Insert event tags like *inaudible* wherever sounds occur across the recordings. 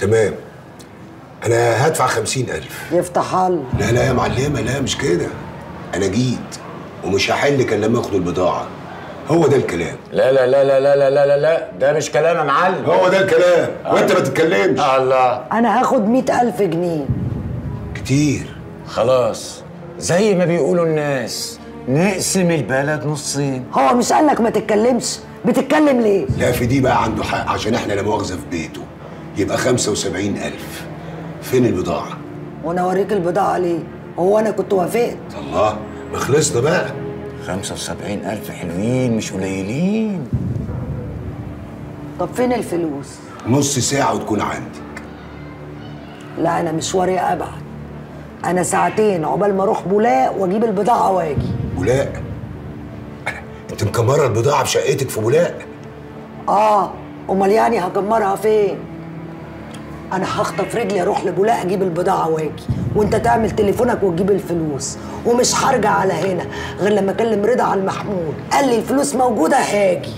تمام. أنا هدفع خمسين ألف. يفتح الله لا لا يا معلمة لا مش كده. أنا جيت ومش هحل كان لما اخد البضاعة. هو ده الكلام. لا لا لا لا لا لا لا لا لا ده مش كلام يا معلم. هو ده الكلام. وانت ما تتكلمش. الله. أنا هاخد مئة ألف جنيه. كتير. خلاص. زي ما بيقولوا الناس نقسم البلد نصين. هو مش قالك ما تتكلمش؟ بتتكلم ليه؟ لا في دي بقى عنده حق عشان إحنا لا مؤاخذة في بيته. يبقى خمسة وسبعين ألف. فين البضاعة؟ وأنا اوريك البضاعة ليه؟ هو أنا كنت وافقت. الله ما خلصنا بقى. 75 ألف حلوين مش قليلين. طب فين الفلوس؟ نص ساعة وتكون عندي. لا أنا مشواري أبعد. أنا ساعتين عقبال ما أروح بولاق وأجيب البضاعة وأجي. بولاق؟ أنت مكمرة البضاعة في شقتك في بولاق؟ آه أمال يعني هكمرها فين؟ أنا هخطف رجلي أروح لبولاق أجيب البضاعة وآجي. وأنت تعمل تليفونك وتجيب الفلوس. ومش هرجع على هنا غير لما أكلم رضا على المحمول. قال لي الفلوس موجودة هاجي.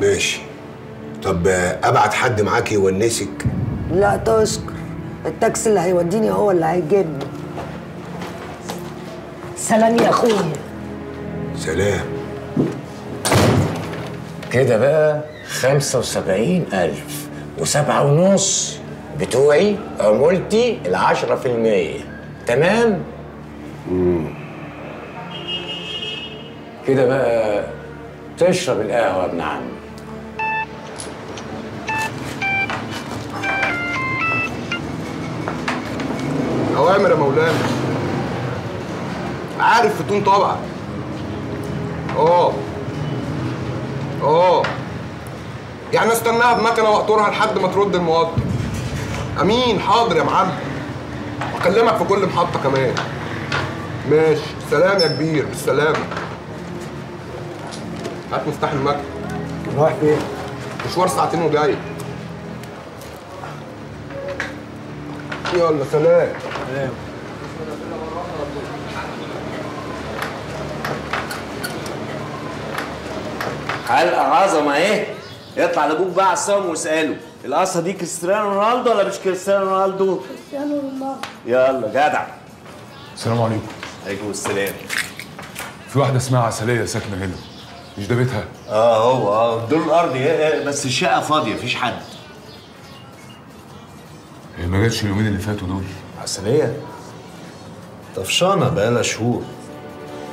ماشي. طب أبعت حد معاك يونسك؟ لا تشكر. التاكسي اللي هيوديني هو اللي هيجيبني. سلام يا أخويا. سلام. كده بقى 75 ألف. وسبعة ونص بتوعي عمولتي العشرة في المية. تمام؟ كده بقى تشرب القهوة يا ابن عمي أوامر يا مولانا. عارف فتون طبعا. آه آه يعني استناها بمكنة واقطرها لحد ما ترد الموظف أمين حاضر يا معلم. أكلمك في كل محطة كمان. ماشي. سلام يا كبير. بالسلامة. هات مفتاح المكنه رايح فين؟ مشوار ساعتين وجاي. يلا سلام. حلقة عظمة اهي يطلع لابوك بقى على السما واسأله القصة دي كريستيانو رونالدو ولا مش كريستيانو رونالدو؟ كريستيانو رونالدو يلا جدع السلام عليكم عليكم السلام في واحدة اسمها عسلية ساكنة هنا مش ده بيتها؟ آه هو آه الدور الارضي إيه، إيه، بس الشقة فاضية مفيش حد هي ما جاتش اليومين اللي فاتوا دول عسلية طفشانة بقالها شهور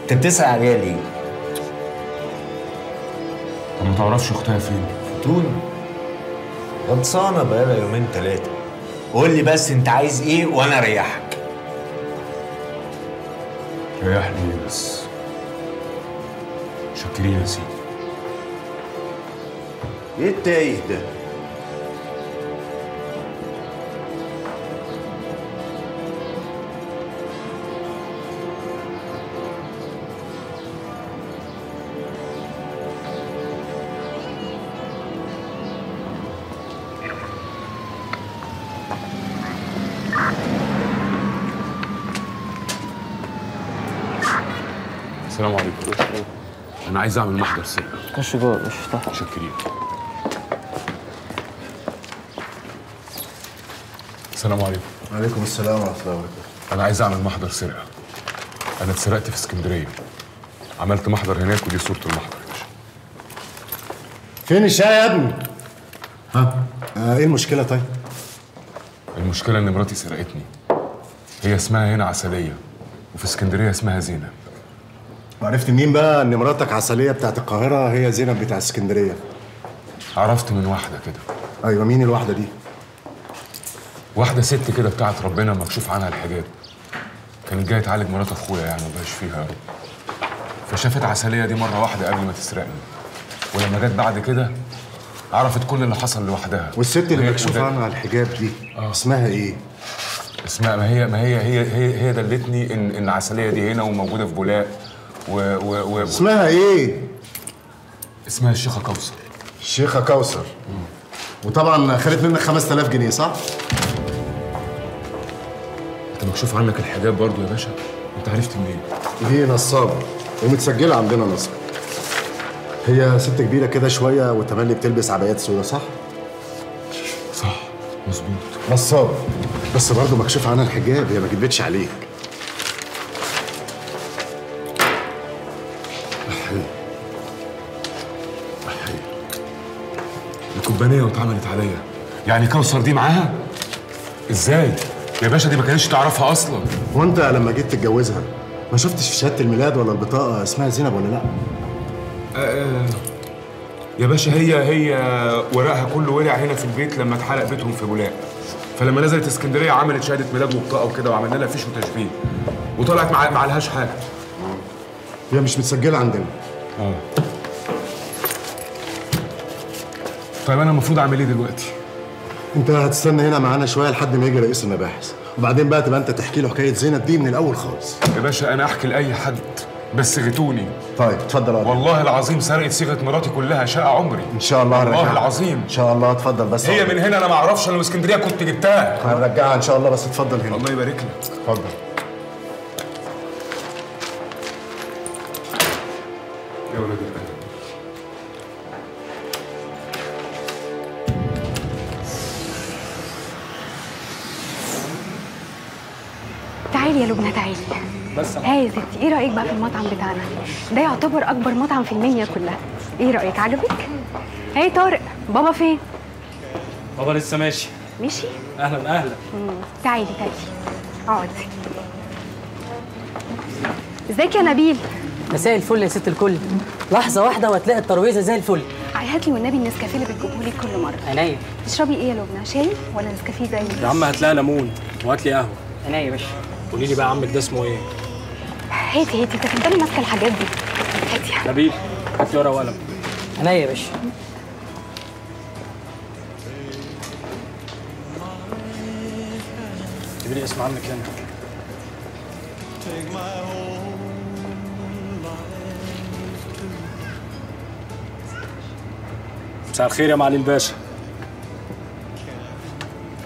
انت بتسأل عليها ليه؟ طب ما تعرفش أختها فين؟ فتون غطسانة بقالها يومين تلاتة. قول لي بس انت عايز إيه وأنا اريحك. ريحني إيه بس. شاكرين يا سيدي إيه التايه ده؟ السلام عليكم. أنا عايز أعمل محضر سرقة خش جوه مش افتح شاكرين السلام عليكم. وعليكم السلام ورحمة الله وبركاته. أنا عايز أعمل محضر سرقة أنا اتسرقت في اسكندرية. عملت محضر هناك ودي صورة المحضر يا باشا. فين الشاي يا ابني؟ ها؟ آه إيه المشكلة طيب؟ المشكلة إن مراتي سرقتني. هي اسمها هنا عسلية وفي اسكندرية اسمها زينب. وعرفت منين بقى؟ إن مراتك عسلية بتاعت القاهرة هي زينب بتاع اسكندرية؟ عرفت من واحدة كده. أيوه مين الواحدة دي؟ واحدة ست كده بتاعت ربنا مكشوف عنها الحجاب. كانت جاية تعالج مرات أخويا يعني وباش فيها. فشافت عسلية دي مرة واحدة قبل ما تسرقني. ولما جت بعد كده عرفت كل اللي حصل لوحدها. والست اللي مكشوف عنها الحجاب دي اسمها إيه؟ اسمها ما هي ما هي هي هي, هي دلتني إن إن عسليه دي هنا وموجودة في بولاق و و و اسمها إيه؟ اسمها الشيخة كوثر. الشيخة كوثر. وطبعا خدت منك 5000 جنيه صح؟ انت مكشوف عنك الحجاب برضو يا باشا؟ انت عرفت منين؟ دي نصابة ومتسجلة عندنا نصب. هي ست كبيرة كده شوية وتملي بتلبس عبايات سودا صح؟ صح مظبوط. نصاب بس برضه مكشوف عنها الحجاب هي ما كدبتش عليك. الكوبانيه واتعملت عليا. يعني كوثر دي معاها؟ إزاي؟ يا باشا دي ما كانتش تعرفها أصلا. وأنت لما جيت تتجوزها ما شفتش في شهادة الميلاد ولا البطاقة اسمها زينب ولا لأ؟ يا باشا هي هي ورقها كله ولع هنا في البيت لما اتحرق بيتهم في بولاق. فلما نزلت اسكندرية عملت شهادة ميلاد وبطاقة وكده وعملنا لها فيش وتشبيه وطلعت مع ما عليهاش حاجة. هي مش متسجلة عندنا. آه. طيب أنا المفروض أعمل إيه دلوقتي؟ أنت هتستنى هنا معانا شوية لحد ما يجي رئيس المباحث. وبعدين بقى تبقى أنت تحكي له حكاية زينب دي من الأول خالص. يا باشا أنا أحكي لأي حد بس غتوني طيب اتفضل يا والله العظيم سرقت صيغة مراتي كلها شقة عمري. إن شاء الله والله هنرجعها. العظيم. إن شاء الله اتفضل بس. هي من هنا أنا ما أعرفش أنا من اسكندرية كنت جبتها. هنرجعها إن شاء الله بس اتفضل هنا. الله يبارك لك. اتفضل. يا ولاد القلب تعالي يا لبنى تعالي. بس هاي يا ستي إيه رأيك بقى في المطعم بتاعنا؟ ده يعتبر أكبر مطعم في المنيا كلها. إيه رأيك؟ عجبك؟ هاي طارق بابا فين؟ بابا لسه ماشي. مشي أهلا أهلا. مم. تعالي تعالي. اقعدي إزيك يا نبيل؟ مساء الفل يا ست الكل. لحظة واحدة وهتلاقي الترابيزة زي الفل. هات لي والنبي النسكافيه اللي بتجيبه لي كل مرة. عينيا. تشربي إيه يا لبنى؟ شاي ولا نسكافيه زي يا عم هات لها ليمون. وهات لي قهوة. عينيا يا باشا. قولي لي بقى عمك ده اسمه إيه؟ هاتي هاتي. انت تفضلي ماسكة الحاجات دي. هاتي نبيل هات لي ورقة وقلم. عينيا يا باشا. جيبي لي اسم عمك هنا. مساء الخير يا معالي الباشا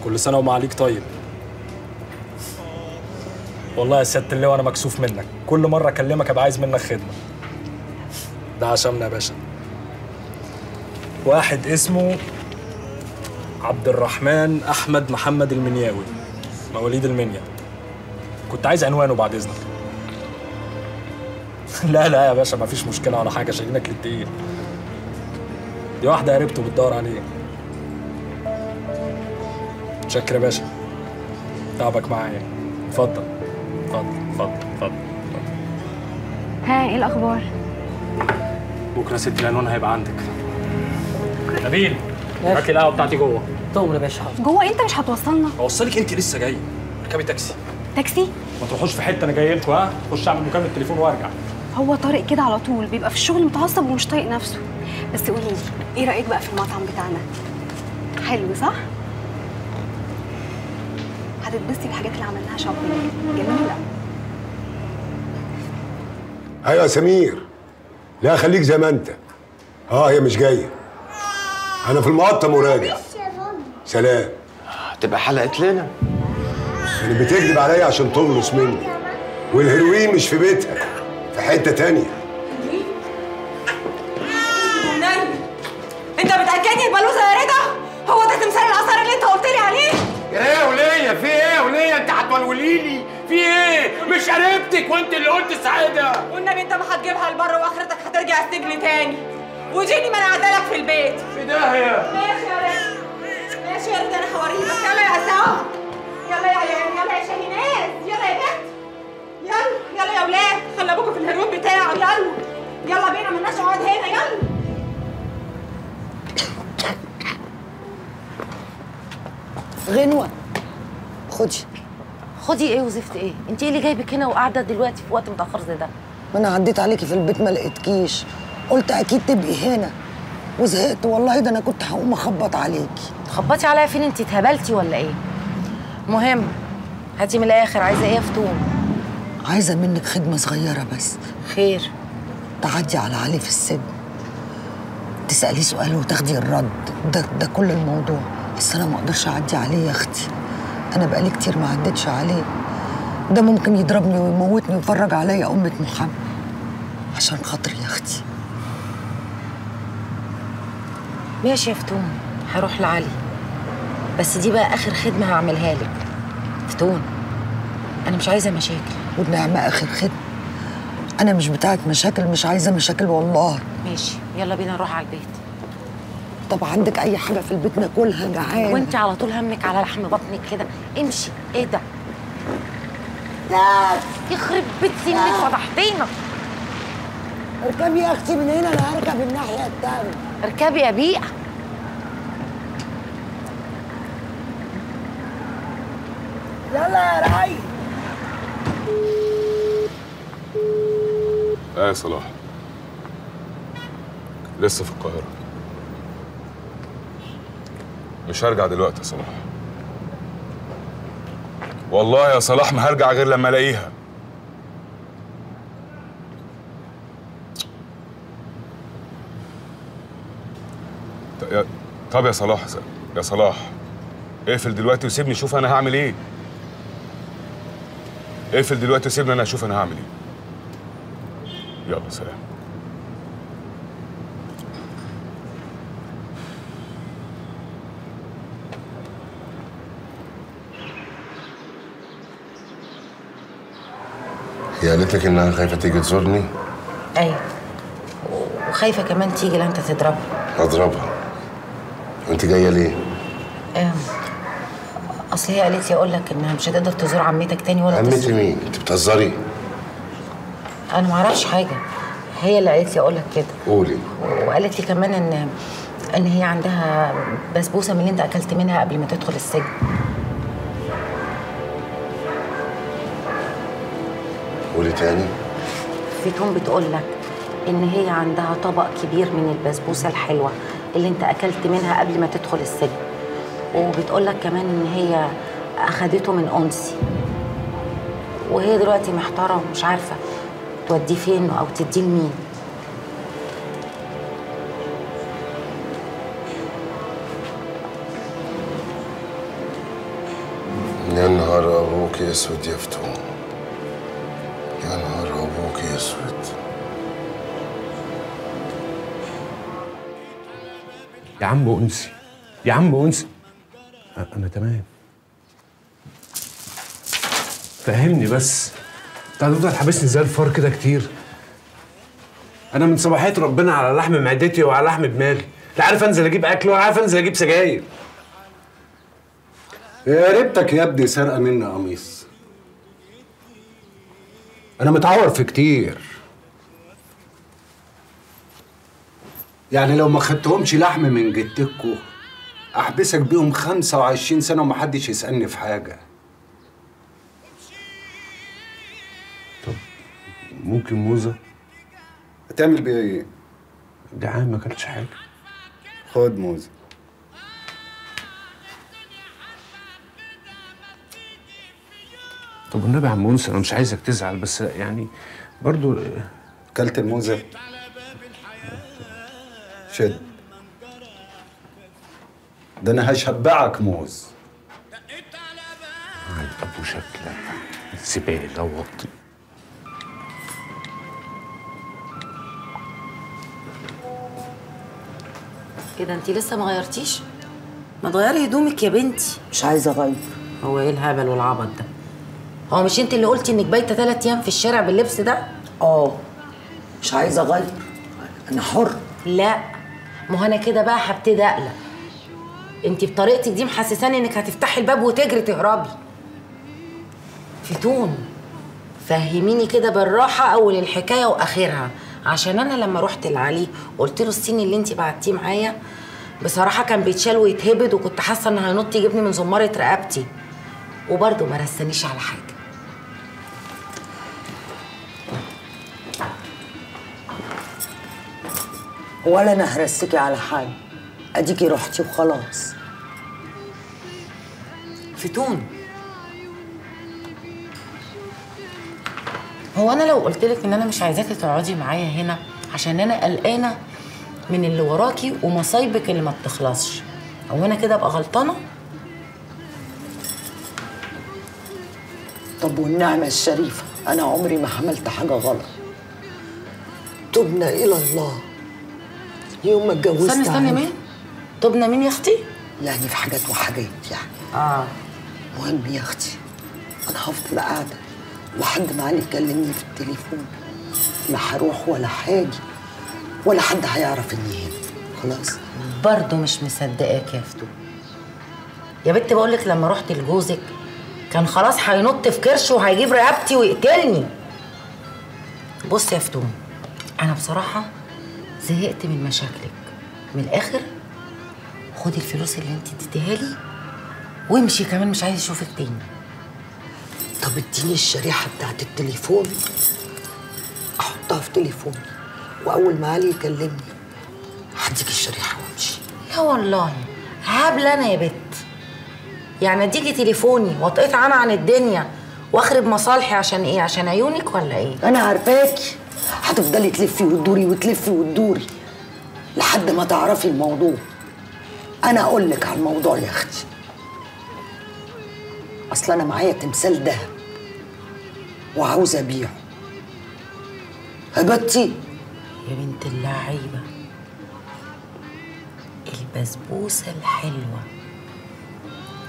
كل سنة ومعاليك طيب. والله يا سيادة اللواء أنا مكسوف منك. كل مرة أكلمك أبقى عايز منك خدمة. ده عشمنا يا باشا. واحد اسمه عبد الرحمن أحمد محمد المنياوي مواليد المنيا. كنت عايز عنوانه بعد إذنك. *laughs* لا لا يا باشا مفيش مشكلة ولا حاجة شايلينك للتقيل دي واحدة قريبته بتدور عليه شكرا يا باشا. تعبك معايا. اتفضل. اتفضل اتفضل اتفضل. ها إيه الأخبار؟ بكرة ست العنوان هيبقى عندك. نبيل هات لي القهوة بتاعتي جوه. تؤمر يا باشا. حاضر جوه؟ انت مش هتوصلنا. أوصلك انت لسه جاي. اركبي تاكسي. تاكسي؟ ما تروحوش في حتة أنا جاي لكم ها؟ خش اعمل مكالمة تليفون وارجع. هو طارق كده على طول بيبقى في الشغل متعصب ومش طايق نفسه. بس قولي لي إيه رأيك بقى في المطعم بتاعنا؟ حلو صح؟ هتتبسطي بالحاجات اللي عملناها shopping جميلة. أيوه يا سمير. لا خليك زي ما انت. آه هي مش جاية. أنا في المقطم وراجع. سلام. تبقى حلقت لنا. يعني بتكذب عليا عشان تغلص مني. والهيروين مش في بيتها في حتة تانية. نايم انت بتأكدني البلوزة يا رضا؟ هو ده تمثال إيه يا وليه؟ في إيه يا وليه؟ انت هتولولي لي؟ في إيه؟ مش قريبتك وانت اللي قلت سعادة. والنبي انت ما هتجيبها لبره واخرتك هترجع السجن تاني. وديني ما أنا قاعدة لك في البيت. في داهيه ماشي يا رضا ماشي يا رضا أنا هوريك. يلا يا اسام يلا يا عيال يلا يا شاهينات يلا يا بنت. يلا يلا يا ولاد. خلي ابوكوا في الهدوم بتاعه. يلا. يلا بينا مالناش نقعد هنا. يلا. غنوة. خدي خدي إيه وزفت إيه؟ انت إيه اللي جايبك هنا وقاعدة دلوقتي في وقت متأخر زي ده؟ ما أنا عديت عليكي في البيت ما لقيتكيش. قلت أكيد تبقي هنا. وزهقت والله ده أنا كنت هقوم اخبط عليكي. تخبطي عليا فين؟ انت اتهبلتي ولا إيه؟ مهم. هاتي من الآخر. عايزة إيه يا فتون؟ عايزة منك خدمة صغيرة بس. خير. تعدي على علي في السجن. تسأليه سؤال وتاخدي الرد. ده ده كل الموضوع. بس أنا ما أقدرش أعدي عليه يا أختي. أنا بقالي كتير ما عدتش عليه. ده ممكن يضربني ويموتني ويفرج عليا أمة محمد. عشان خاطري يا أختي. ماشي يا فتون هروح لعلي. بس دي بقى آخر خدمة هعملها لك. فتون أنا مش عايزة مشاكل. والنعمة آخر خدمة. أنا مش بتاعت مشاكل مش عايزة مشاكل والله. ماشي يلا بينا نروح على البيت. طب عندك أي حاجة في البيت ناكلها؟ جعان. وانت على طول همك على لحم بطنك كده. امشي. إيه ده؟ لا! يخرب بيت سنك فضحتينا. اركبي يا أختي من هنا أنا هركب الناحية التانية. اركبي يا بيئة. يلا يا راي. آه يا صلاح. لسه في القاهرة. مش هرجع دلوقتي يا صلاح. والله يا صلاح ما هرجع غير لما الاقيها. طب يا صلاح يا صلاح اقفل دلوقتي وسيبني أشوف أنا هعمل إيه. اقفل دلوقتي وسيبني أنا أشوف أنا هعمل إيه. يلا سلام. قالت لك إنها خايفة تيجي تزورني؟ أيوه وخايفة كمان تيجي لأ أنت تضربها. أضربها؟ انت جاية ليه؟ آم، أصل هي قالت لي أقول لك إنها مش هتقدر تزور عمتك تاني ولا عمتي مين؟ أنت بتهزري؟ أنا ما أعرفش حاجة. هي اللي قالت لي أقول لك كده. قولي. وقالت لي كمان ان إن هي عندها بسبوسة من اللي أنت أكلت منها قبل ما تدخل السجن. قولي تاني. فتون بتقول لك إن هي عندها طبق كبير من البسبوسة الحلوة اللي أنت أكلت منها قبل ما تدخل السجن. وبتقول لك كمان إن هي أخدته من أنسي. وهي دلوقتي محتارة ومش عارفة توديه فين أو تديه لمين. يا نهار أبوك أسود يا فتون اسود يا عم أنسي يا عم أنسي. أنا تمام. فهمني بس. أنت هتفضل حابسني زي الفار كده كتير. أنا من صباحية ربنا على لحم معدتي وعلى لحم دماغي لا عارف أنزل أجيب أكل ولا عارف أنزل أجيب سجاير. يا ريتك يا ابني سرقة مني قميص. أنا متعور في كتير. يعني لو ما خدتهمش لحم من جدتكوا أحبسك بيهم 25 سنة ومحدش يسألني في حاجة. ممكن موزة؟ هتعمل بيها إيه؟ جعان ما أكلتش حاجة. خد موزة. طب والنبي يا عم أنا مش عايزك تزعل بس يعني برضو كلت الموزة. شد. ده أنا هشبعك موز. ابو شكلك زباله وطي كده انت لسه ما غيرتيش؟ ما تغيري هدومك يا بنتي. مش عايزة أغير. هو إيه الهبل والعبط ده؟ هو مش انت اللي قلتي انك بايته ثلاث أيام في الشارع باللبس ده؟ آه. مش عايزه اغير أنا حر. لا. ما هو أنا كده بقى هبتدي اقلق. انت بطريقتك دي محسساني انك هتفتحي الباب وتجري تهربي. فتون. فهميني كده بالراحة أول الحكاية وآخرها. عشان أنا لما رحت لعلي قلت له الصيني اللي انت بعتيه معايا بصراحة كان بيتشال ويتهبد وكنت حاسة انه هينط يجيبني من زمارة رقبتي. وبرضه ما رسانيش على حاجة. ولا أنا هرسكي على حاجة. أديكي رحتي وخلاص. فتون هو أنا لو قلت لك إن أنا مش عايزاكي تقعدي معايا هنا عشان أنا قلقانة من اللي وراكي ومصايبك اللي ما بتخلصش. هو أنا كده أبقى غلطانة؟ طب والنعمة الشريفة؟ أنا عمري ما عملت حاجة غلط. تبنا إلى الله. يوم ما اتجوزت استني استني عنه. مين؟ طبنا مين يا أختي؟ يعني في حاجات وحاجات يعني. آه. مهم يا أختي أنا هفضل قاعدة لحد ما علي يكلمني في التليفون. لا هروح ولا حاجة ولا حد هيعرف إني هنا. خلاص؟ برضه مش مصدقاك يا فتون يا بنت بقول لك لما رحت لجوزك كان خلاص هينط في كرشه وهيجيب رقبتي ويقتلني. بص يا فتون أنا بصراحة زهقت من مشاكلك. من الآخر خدي الفلوس اللي انت اديتيها لي وامشي كمان مش عايز اشوفك تاني. طب اديني الشريحة بتاعت التليفون. أحطها في تليفوني وأول ما علي يكلمني هديك الشريحة وامشي. لا والله هبلة أنا يا بت. يعني اديكي تليفوني واتقطع أنا عن الدنيا وأخرب مصالحي عشان إيه؟ عشان عيونك ولا إيه؟ أنا عارفاكي هتفضلي تلفي وتدوري وتلفي وتدوري لحد ما تعرفي الموضوع. أنا أقول لك على الموضوع يا أختي. أصل أنا معايا تمثال دهب وعاوزه أبيعه. هبتي يا بنت اللعيبة البسبوسة الحلوة.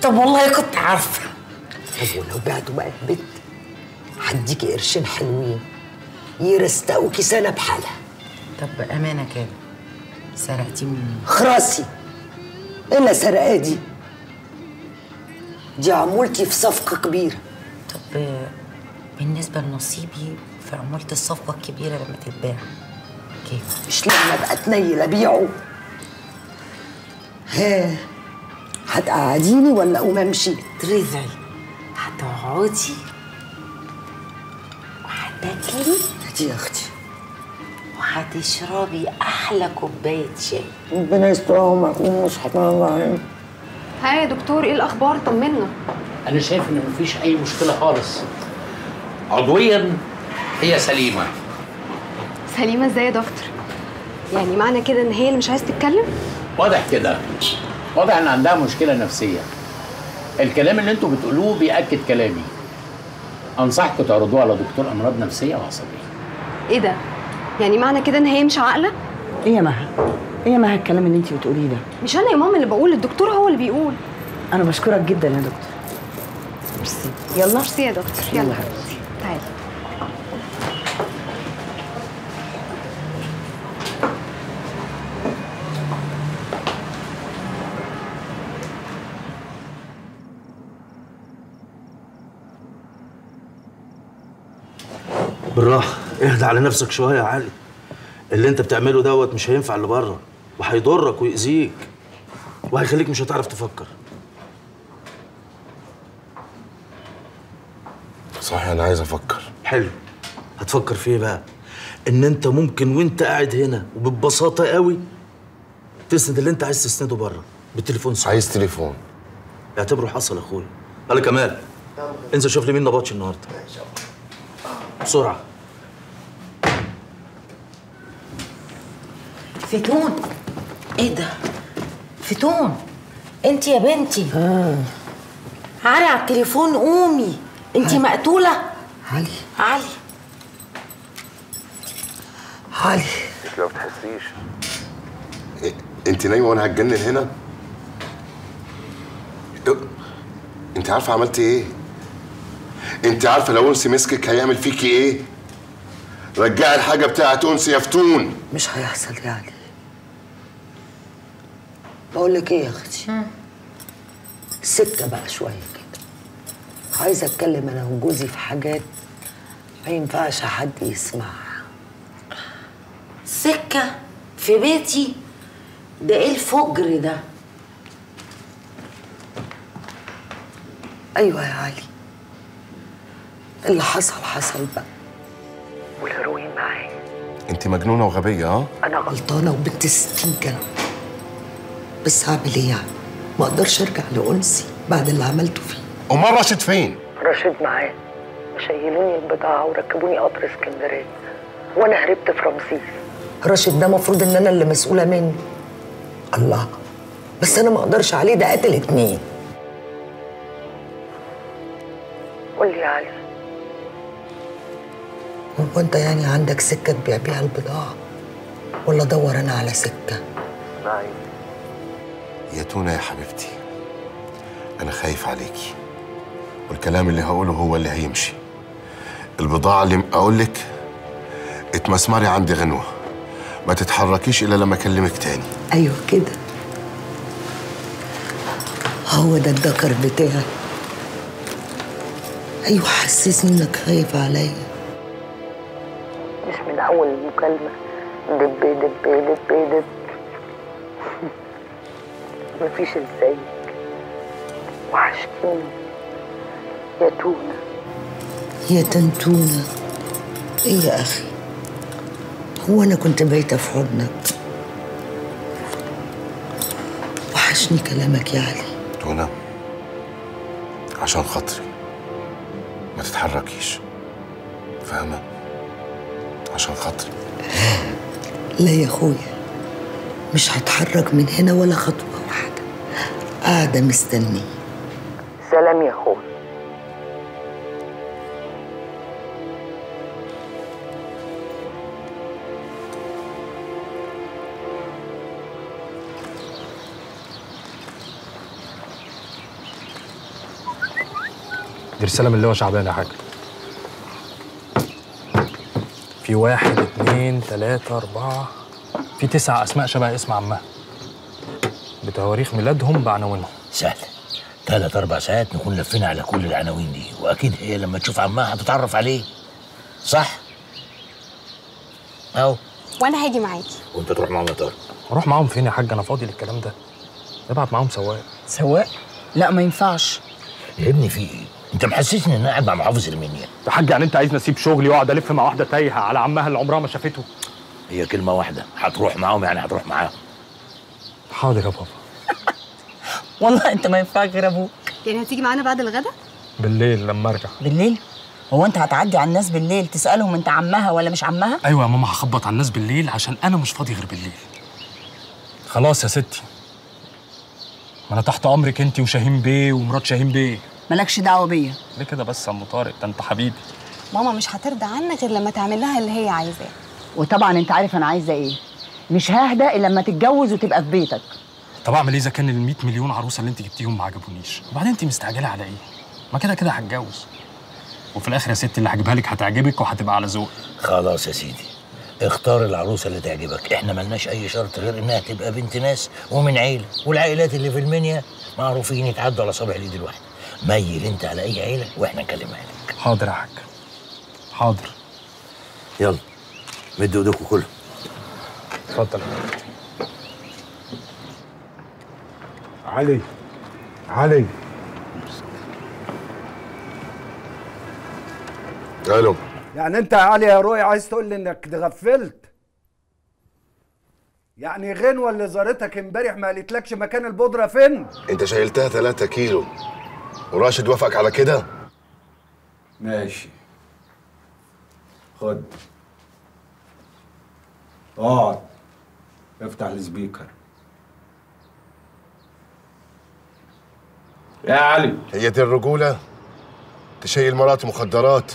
طب والله كنت عارفة. طب ولو بعته بقى البيت هديكي قرشين حلوين. يرستقوكي سنه بحالها طب بامانه كده سرقتي مني خراسي. الا سرقه دي دي عمولتي في صفقة كبيرة. طب بالنسبة لنصيبي في عمولة الصفقة الكبيرة لما تتباع كيف؟ مش لما أبقى اتنيل أبيعه. ها هتقعديني ولا أقوم أمشي؟ تريزعي هتقعدي؟ وهتاكلي؟ دي يا أختي. وهتشربي أحلى كوباية شاي. ربنا يسترها وما مش هتنام ها يا دكتور إيه الأخبار؟ طمنا. أنا شايف إن مفيش أي مشكلة خالص. عضويا هي سليمة. سليمة إزاي يا دكتور؟ يعني معنى كده إن هي اللي مش عايزه تتكلم؟ واضح كده. واضح إن عندها مشكلة نفسية. الكلام اللي أنتوا بتقولوه بيأكد كلامي. أنصحكم تعرضوه على دكتور أمراض نفسية وعصبية. إيه ده؟ يعني معنى كده إن هي مش عاقلة؟ إيه يا مها؟ إيه يا مها الكلام اللي انت بتقوليه ده؟ مش أنا يا ماما اللي بقول الدكتور هو اللي بيقول. أنا بشكرك جدا يا دكتور. ميرسي. يلا. ميرسي يا دكتور. يلا يلا. حبيبتي. تعالي. بالراحة. اهدى على نفسك شوية يا علي. اللي انت بتعمله دوت مش هينفع اللي بره وهيضرك ويأذيك وهيخليك مش هتعرف تفكر. صحيح أنا عايز أفكر. حلو. هتفكر في إيه بقى؟ إن أنت ممكن وأنت قاعد هنا وببساطة قوي تسند اللي أنت عايز تسنده بره بالتليفون صح؟ عايز تليفون. اعتبره حصل يا أخويا. قال كمال انزل شوف لي مين نبطش النهارده. بسرعة. فتون. إيه ده؟ فتون. انت يا بنتي. علي على التليفون قومي. انت مقتولة. علي. علي. علي. انت ما بتحسيش إيه؟ انت نايمة وأنا هتجنن هنا؟ إيه؟ انت عارفة عملت إيه؟ انت عارفة لو انسي مسكك هيعمل فيكي إيه؟ رجعي الحاجة بتاعت انسي يا فتون. مش هيحصل يعني بقول لك إيه يا أختي؟ سكة بقى شوية كده. عايزه أتكلم أنا وجوزي في حاجات ما ينفعش حد يسمعها. سكة؟ في بيتي؟ ده إيه الفجر ده؟ أيوه يا علي. اللي حصل حصل بقى. والهيروين معايا. انت مجنونة وغبية ها؟ أنا غلطانة وبنت ستين كلب بس هعمل إيه يعني. ما أقدرش أرجع لأنسي بعد اللي عملته فيه. أمال راشد فين؟ رشيد معاه شيلوني البضاعة وركبوني قطر اسكندرية. وأنا هربت في رمسيس راشد ده المفروض إن أنا اللي مسؤولة منه. الله. بس أنا ما أقدرش عليه ده قتل اتنين. قول لي يا علي. هو أنت يعني عندك سكة تبيع بيها البضاعة؟ ولا ادور أنا على سكة؟ يا تونة يا حبيبتي. أنا خايف عليكي والكلام اللي هقوله هو اللي هيمشي. البضاعة اللي أقول لك اتمسمري عندي غنوة. ما تتحركيش إلا لما أكلمك تاني. أيوه كده. هو ده الدكر بتاعي أيوه حسسني إنك خايف عليا. مش من أول المكالمه دب دب دب دب. مفيش ازيك وحشتني يا تونة. يا تنتونة. إيه يا أخي؟ هو أنا كنت بايتة في حضنك. وحشني كلامك يا علي. تونة عشان خاطري. ما تتحركيش. فاهمة؟ عشان خاطري. لا يا أخويا مش هتحرك من هنا ولا خطوة. واحدة قاعدة مستنيه سلام يا اخويا دي رسالة من اللي هو شعبان يا حاج. في واحد اتنين تلاتة أربعة. في تسع أسماء شبه اسم عمها. بتواريخ ميلادهم بعناوينهم سهل. ثلاث أربع ساعات نكون لفينا على كل العناوين دي وأكيد هي لما تشوف عمها هتتعرف عليه. صح؟ أهو. وأنا هاجي معاكي وأنت تروح مع مطار أروح معاهم فين يا حاج؟ أنا فاضي للكلام ده. ابعت معاهم سواق. سواق؟ لا ما ينفعش. يا ابني في إيه؟ أنت محسسني إن أنا قاعد مع محافظ المنيا. يا حاج يعني أنت عايزني أسيب شغلي وأقعد ألف مع واحدة تايهة على عمها اللي عمرها ما شافته؟ هي كلمة واحدة. هتروح معاهم يعني هتروح معاهم. حاضر يا بابا. *laughs* والله انت ما ينفعك غير أبوك. يعني هتيجي معانا بعد الغدا؟ بالليل لما أرجع. بالليل؟ هو انت هتعدي على الناس بالليل تسألهم انت عمها ولا مش عمها؟ أيوة يا ماما هخبط على الناس بالليل عشان أنا مش فاضي غير بالليل. خلاص يا ستي. ما أنا تحت أمرك أنت وشاهين بيه ومرات شاهين بيه. مالكش دعوة بيا. ليه كده بس يا أم طارق؟ ده أنت حبيبي. ماما مش هترضى عنك غير لما تعمل لها اللي هي عايزاه. وطبعا انت عارف أنا عايزة إيه. مش ههدى إلا لما تتجوز وتبقى في بيتك. طب أعمل إيه إذا كان ال 100 مليون عروسة اللي أنت جبتيهم ما عجبونيش؟ وبعدين أنت مستعجلة على إيه؟ ما كده كده هتجوز. وفي الآخر يا ستي اللي هجيبها لك هتعجبك وهتبقى على ذوق خلاص يا سيدي. اختار العروسة اللي تعجبك. إحنا ملناش أي شرط غير إنها تبقى بنت ناس ومن عيلة. والعائلات اللي في المنيا معروفين يتعدوا على صابع الإيد الواحدة ميل أنت على أي عيلة وإحنا نكلمها لك. حاضر يا حاج. حاضر. يلا مدوا ايديكم كلهم اتفضل. علي علي. ألو. يعني أنت يا علي يا روي عايز تقول لي إنك اتغفلت يعني غنوه اللي زارتك امبارح ما قالتلكش مكان البودرة فين؟ أنت شايلتها 3 كيلو. وراشد وافقك على كده؟ ماشي. خد. اقعد افتح السبيكر يا علي. هي دي الرجولة؟ تشيل مراتي مخدرات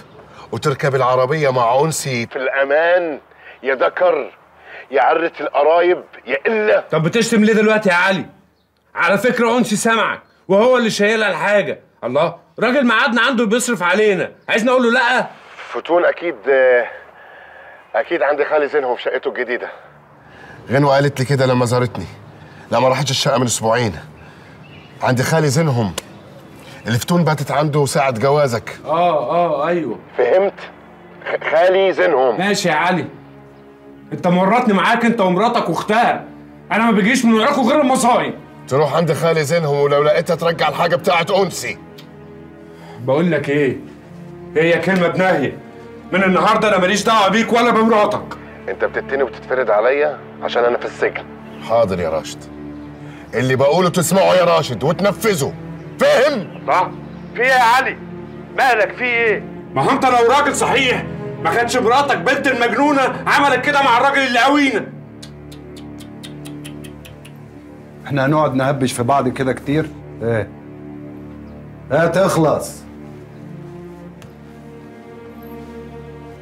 وتركب العربية مع أنسي. في الأمان يا ذكر يا عرة القرايب يا إلا. طب بتشتم ليه دلوقتي يا علي؟ على فكرة أنسي سمعك وهو اللي شايلها الحاجة. الله راجل ميعادنا عنده بيصرف علينا. عايزني أقول له لأ؟ فتون أكيد أكيد عندي خالي زينهم في شقته الجديدة. غنوة قالت لي كده لما زارتني. لا ما راحتش الشقة من أسبوعين. عندي خالي زينهم. اللي فتون باتت عنده ساعة جوازك. آه آه أيوه. فهمت؟ خ- خالي زينهم. ماشي يا علي. أنت مرتني معاك أنت ومراتك واختها. أنا ما بيجيش من وراكوا غير المصايب. تروح عند خالي زينهم ولو لقيتها ترجع الحاجة بتاعت أنسي. بقول لك إيه؟ هي كلمة بناهيه من النهارده أنا ماليش دعوة بيك ولا بمراتك. انت بتتني وتتفرد عليا عشان أنا في السجن. حاضر يا راشد. اللي بقوله تسمعه يا راشد وتنفذه. فاهم؟ صح في إيه يا علي؟ مالك في إيه؟ ما هو انت لو راجل صحيح ما كانتش مراتك بنت المجنونة عملت كده مع الراجل اللي قوينا إحنا هنقعد نهبش في بعض كده كتير؟ إيه؟ لا تخلص.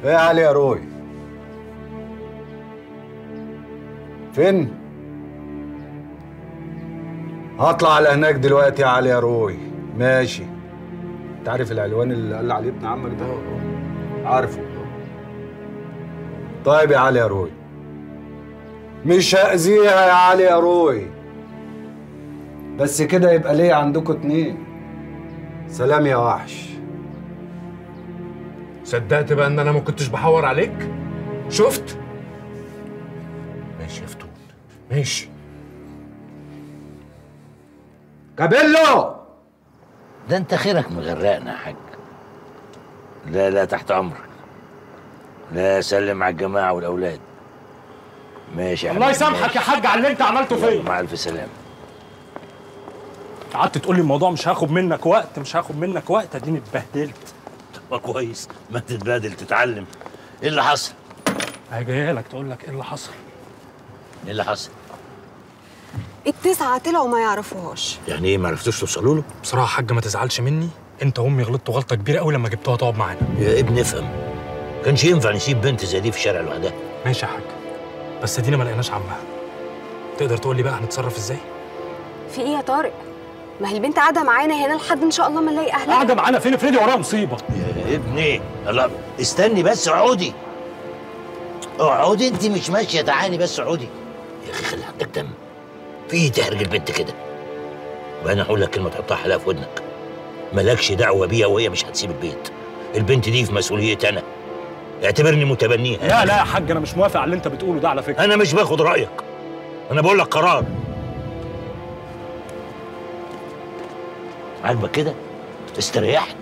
إيه يا علي يا روي؟ فين؟ هطلع على هناك دلوقتي يا علي يا روي. ماشي. انت عارف العنوان اللي قال عليه ابن عمك ده؟ عارفه. طيب يا علي يا روي. مش هأذيها يا علي يا روي. بس كده يبقى ليه عندكم اتنين. سلام يا وحش. صدقت بقى ان أنا ما كنتش بحور عليك؟ شفت؟ ماشي فتون ماشي. كابيلو! ده انت خيرك مغرقنا يا حاج. لا لا تحت أمرك. لا سلم على الجماعة والأولاد. ماشي يا الله يسامحك. يا حاج على اللي انت عملته فيا. مع ألف سلامة. قعدت تقول لي الموضوع مش هاخد منك وقت مش هاخد منك وقت اديني اتبهدلت. طب كويس ما تتبادل تتعلم. إيه اللي حصل؟ هي جاية لك تقول لك إيه اللي حصل. إيه اللي حصل؟ التسعة طلعوا ما يعرفوهاش. يعني إيه ما عرفتوش توصلوا له؟ بصراحة يا حاج ما تزعلش مني. أنت وأمي غلطتوا غلطة كبيرة قوي لما جبتوها تقعد معانا. يا ابني افهم. كانش ينفع نسيب بنت زي دي في الشارع لوحدها. ماشي يا حاج. بس ادينا ما لقيناش عمها. تقدر تقول لي بقى هنتصرف إزاي؟ في إيه يا طارق؟ ما هي البنت قاعدة معانا هنا لحد إن شاء الله ما نلاقي أهلها. قاعدة معانا فين؟ افرضي وراها مصيبة. يا ابني الله. استني بس اقعدي. اقعدي انت مش ماشية تعالي بس اقعدي. يا أخي خلي عندك دم في إيه تهرج البنت كده. وأنا هقول لك كلمة تحطها حلقه في ودنك. مالكش دعوة بيها وهي مش هتسيب البيت. البنت دي في مسؤوليتي أنا. اعتبرني متبنيها. لا لا يا حاج أنا مش موافق على اللي أنت بتقوله ده على فكرة. أنا مش باخد رأيك. أنا بقول لك قرار. عاجبك كده؟ استريحت؟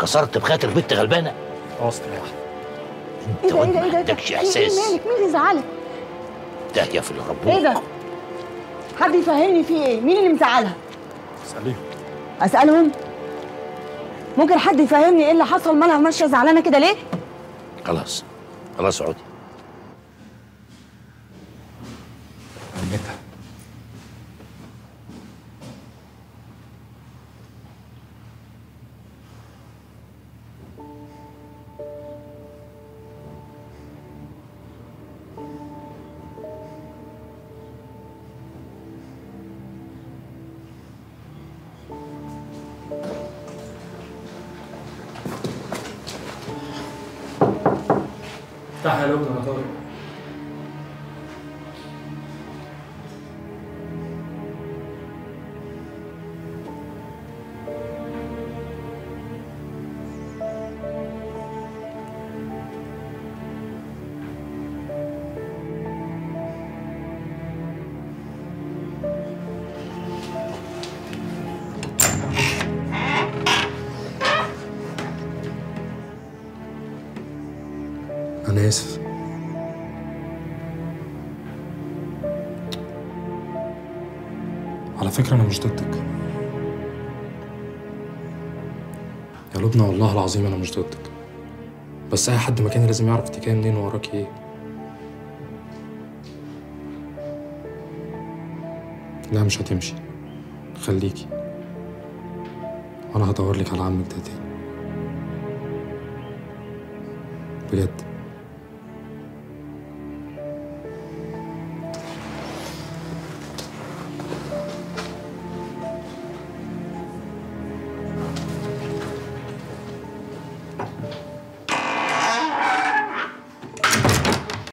كسرت بخاطر بنت غلبانة؟ آه استريحت. أنت ما عندكش إحساس. مالك؟ مين اللي زعلك؟ داهيه في اللي ربوك إيه ده؟ حد يفهمني في إيه؟ مين اللي مزعلها؟ اسأليهم. أسألهم؟ ممكن حد يفهمني إيه اللي حصل؟ مالها ماشية زعلانة كده ليه؟ خلاص. خلاص اقعدي أنا اسف على فكرة أنا مش ضدك. يا لبنى والله العظيم أنا مش ضدك. بس أي حد مكاني لازم يعرف أنت جاية منين ووراكي إيه. لا مش هتمشي. خليكي. وأنا هدور لك على عمك ده تاني. بجد.